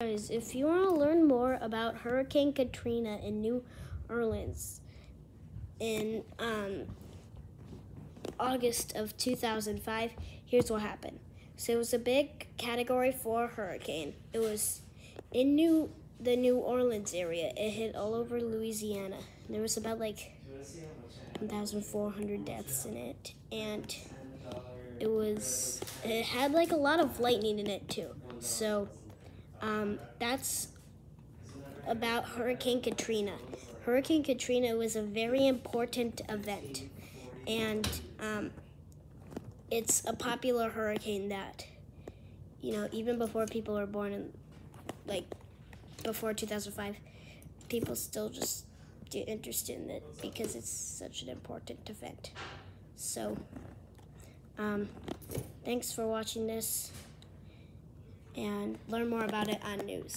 Guys, if you want to learn more about Hurricane Katrina in New Orleans in um, August of 2005, here's what happened. So it was a big Category 4 hurricane. It was in New the New Orleans area. It hit all over Louisiana. There was about like 1,400 deaths in it, and it was it had like a lot of lightning in it too. So um, that's about Hurricane Katrina. Hurricane Katrina was a very important event, and um, it's a popular hurricane that, you know, even before people were born in, like, before 2005, people still just get interested in it because it's such an important event. So, um, thanks for watching this and learn more about it on news.